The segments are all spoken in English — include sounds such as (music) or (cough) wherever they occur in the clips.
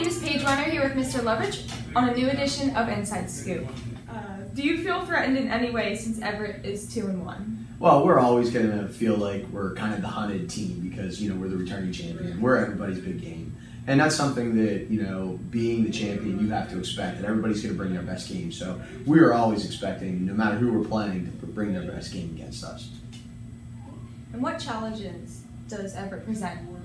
name is Paige Wenner here with Mr. Loveridge on a new edition of Inside Scoop. Uh, do you feel threatened in any way since Everett is two and one? Well, we're always going to feel like we're kind of the hunted team because you know we're the returning champion. We're everybody's big game, and that's something that you know, being the champion, you have to expect that everybody's going to bring their best game. So we are always expecting, no matter who we're playing, to bring their best game against us. And what challenges does Everett present?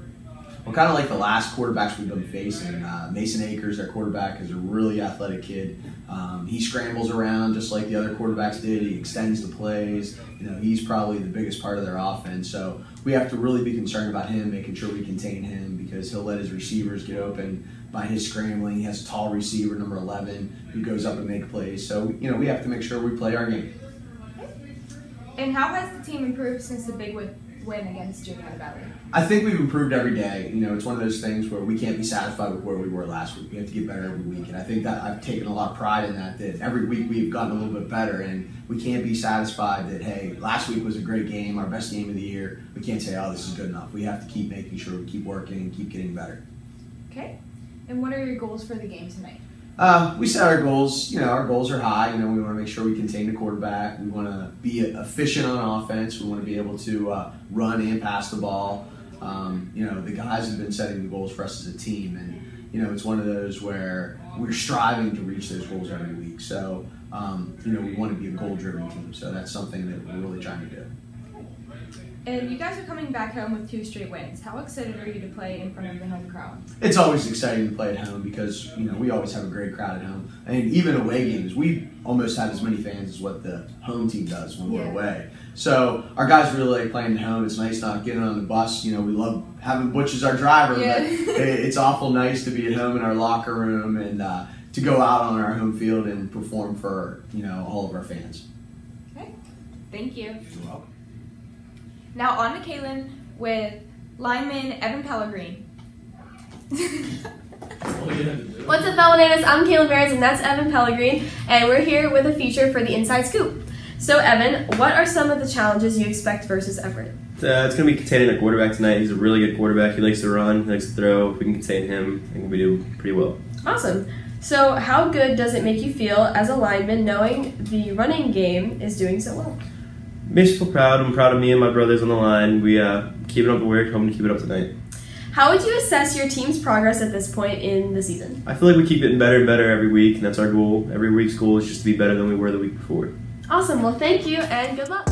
Well, kind of like the last quarterbacks we've been facing. Uh, Mason Akers, our quarterback, is a really athletic kid. Um, he scrambles around just like the other quarterbacks did. He extends the plays. You know, he's probably the biggest part of their offense. So we have to really be concerned about him, making sure we contain him because he'll let his receivers get open by his scrambling. He has a tall receiver, number 11, who goes up and make plays. So you know, we have to make sure we play our game. And how has the team improved since the big win? Win against Valley? I think we've improved every day. You know, it's one of those things where we can't be satisfied with where we were last week. We have to get better every week, and I think that I've taken a lot of pride in that. That every week we've gotten a little bit better, and we can't be satisfied that hey, last week was a great game, our best game of the year. We can't say oh, this is good enough. We have to keep making sure we keep working and keep getting better. Okay. And what are your goals for the game tonight? Uh, we set our goals. You know, our goals are high. You know, we want to make sure we contain the quarterback. We want to be efficient on offense. We want to be able to uh, run and pass the ball. Um, you know, the guys have been setting the goals for us as a team, and you know, it's one of those where we're striving to reach those goals every week. So, um, you know, we want to be a goal-driven team. So that's something that we're really trying to do. And you guys are coming back home with two straight wins. How excited are you to play in front of the home crowd? It's always exciting to play at home because you know we always have a great crowd at home. I mean, even away games, we almost have as many fans as what the home team does when we're away. So our guys really like playing at home. It's nice not getting on the bus. You know, we love having Butch as our driver, yeah. but (laughs) it's awful nice to be at home in our locker room and uh, to go out on our home field and perform for you know all of our fans. Okay, thank you. You're welcome. Now on to Kalen with lineman Evan Pellegrin. (laughs) What's up, Fellow I'm Kaylin Barons, and that's Evan Pellegrin, and we're here with a feature for the Inside Scoop. So, Evan, what are some of the challenges you expect versus Everett? Uh, it's going to be containing our quarterback tonight. He's a really good quarterback. He likes to run, he likes to throw. If we can contain him, I think we do pretty well. Awesome. So, how good does it make you feel as a lineman knowing the running game is doing so well? Makes feel proud. I'm proud of me and my brothers on the line. We uh, keep it up the work, hoping to keep it up tonight. How would you assess your team's progress at this point in the season? I feel like we keep getting better and better every week, and that's our goal. Every week's goal is just to be better than we were the week before. Awesome. Well, thank you and good luck.